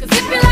Cause if you